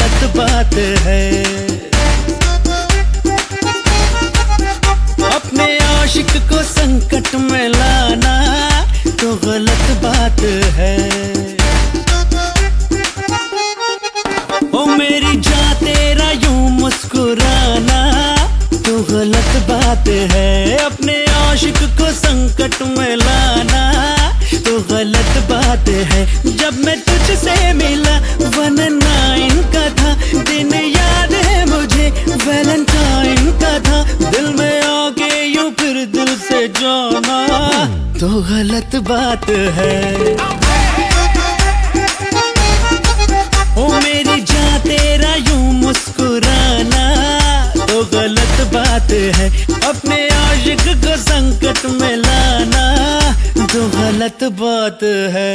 गलत बात है। अपने आशिक को संकट में लाना तो गलत बात है। ओ मेरी जा तेरा यूँ मुस्कुराना तो गलत बात है। अपने आशिक को संकट में लाना तो गलत बात है। जब मैं तुझसे मिला जाना तो गलत बात है। ओ मेरी जा तेरा यू मुस्कुराना तो गलत बात है। अपने आशिक को संकट में लाना तो गलत बात है।